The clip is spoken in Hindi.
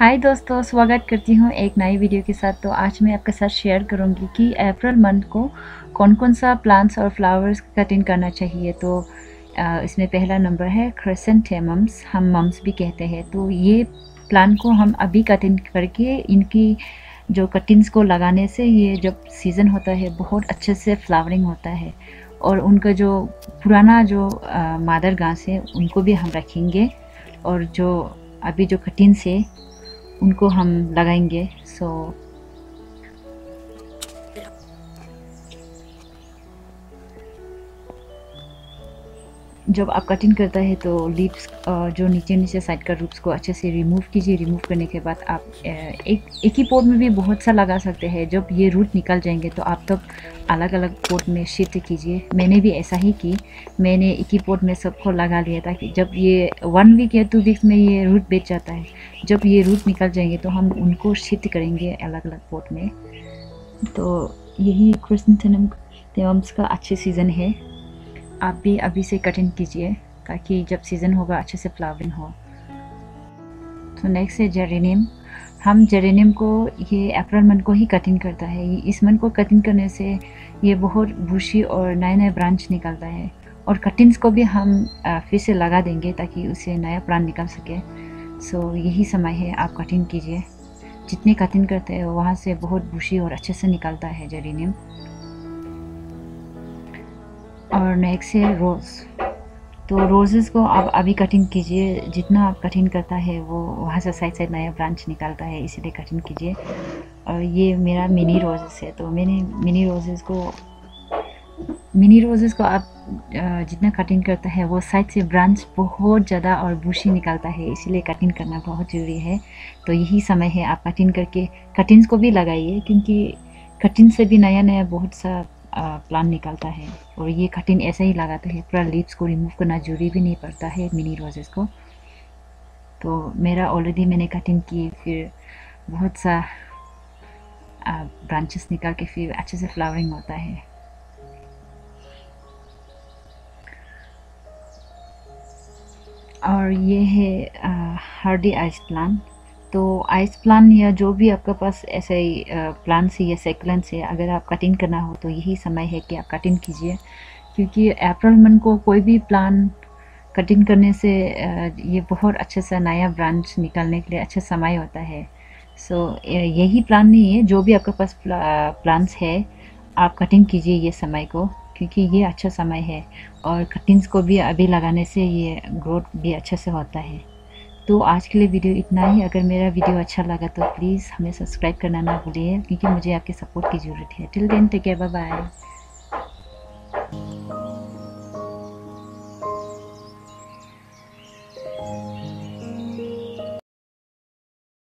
हाय दोस्तों, स्वागत करती हूँ एक नई वीडियो के साथ। तो आज मैं आपके साथ शेयर करूँगी कि अप्रैल मंथ को कौन कौन सा प्लांट्स और फ्लावर्स कटिंग करना चाहिए। तो इसमें पहला नंबर है क्रेसेंथेमम्स हम मम्स भी कहते हैं। तो ये प्लांट को हम अभी कटिंग करके इनकी जो कटिंग्स को लगाने से ये जब सीज़न होता है, बहुत अच्छे से फ्लावरिंग होता है। और उनका जो पुराना जो मादर घास है, उनको भी हम रखेंगे। और जो अभी जो कटिंग्स है उनको हम लगाएँगे सो जब आप कटिंग करता है तो लिप्स जो नीचे नीचे साइड का रूप्स को अच्छे से रिमूव कीजिए। रिमूव करने के बाद आप एक एक ही पोट में भी बहुत सा लगा सकते हैं। जब ये रूट निकल जाएँगे तो आप तब अलग अलग पोर्ट में शिफ्ट कीजिए। मैंने भी ऐसा ही की। मैंने एक ही पोर्ट में सबको लगा लिया ताकि जब ये वन वीक या टू वीक्स में ये रूट बेच जाता है, जब ये रूट निकल जाएँगे तो हम उनको शिफ्ट करेंगे अलग अलग पोट में। तो यही क्रिस्टन का अच्छे सीज़न है। आप भी अभी से कटिंग कीजिए, ताकि जब सीज़न होगा अच्छे से फ्लावरिंग हो। तो नेक्स्ट है जेरेनियम हम जेरेनियम को, ये अप्रैल मंथ को ही कटिंग करता है। इस मंथ को कटिंग करने से ये बहुत बुशी और नए नए ब्रांच निकलता है। और कटिंग्स को भी हम फिर से लगा देंगे ताकि उसे नया प्लांट निकल सके। सो यही समय है, आप कटिंग कीजिए। जितनी कटिंग करते हैं, वहाँ से बहुत बुशी और अच्छे से निकलता है जेरेनियम और नेक्स्ट है रोज़ तो रोज़ेज़ को आप अभी कटिंग कीजिए, जितना आप कटिंग करता है, वो वहाँ से साइड साइड नया ब्रांच निकालता है, इसीलिए कटिंग कीजिए। और ये मेरा मिनी रोजेस है तो मैंने मिनी रोजेज़ को मिनी रोजेज़ को आप जितना कटिंग करता है, वो साइड से ब्रांच बहुत ज़्यादा और बुशी निकालता है, इसीलिए कटिंग करना बहुत ज़रूरी है। तो यही समय है आप कटिंग करके कटिंग्स को भी लगाइए, क्योंकि कटिंग से भी नया नया बहुत सा प्लान निकलता है। और ये कटिंग ऐसे ही लगाता है, पूरा लीव्स को रिमूव करना ज़रूरी भी नहीं पड़ता है मिनी रोजेस को। तो मेरा ऑलरेडी मैंने कटिंग की, फिर बहुत सा ब्रांचेस निकाल के फिर अच्छे से फ्लावरिंग होता है। और ये है हर्डी आइस प्लांट तो आइस प्लान या जो भी आपके पास ऐसे प्लांट्स या सेकुलेंट्स है अगर आप कटिंग करना हो तो यही समय है कि आप कटिंग कीजिए। क्योंकि अप्रैल मंथ को कोई भी प्लान कटिंग करने से ये बहुत अच्छे सा नया ब्रांच निकालने के लिए अच्छा समय होता है। सो so, यही प्लान नहीं है जो भी आपके पास प्लान्स है आप कटिंग कीजिए ये समय को क्योंकि ये अच्छा समय है। और कटिंग्स को भी अभी लगाने से ये ग्रोथ भी अच्छे से होता है। तो आज के लिए वीडियो इतना ही। अगर मेरा वीडियो अच्छा लगा तो प्लीज़ हमें सब्सक्राइब करना ना भूलिए, क्योंकि मुझे आपके सपोर्ट की ज़रूरत है। Till then take care bye bye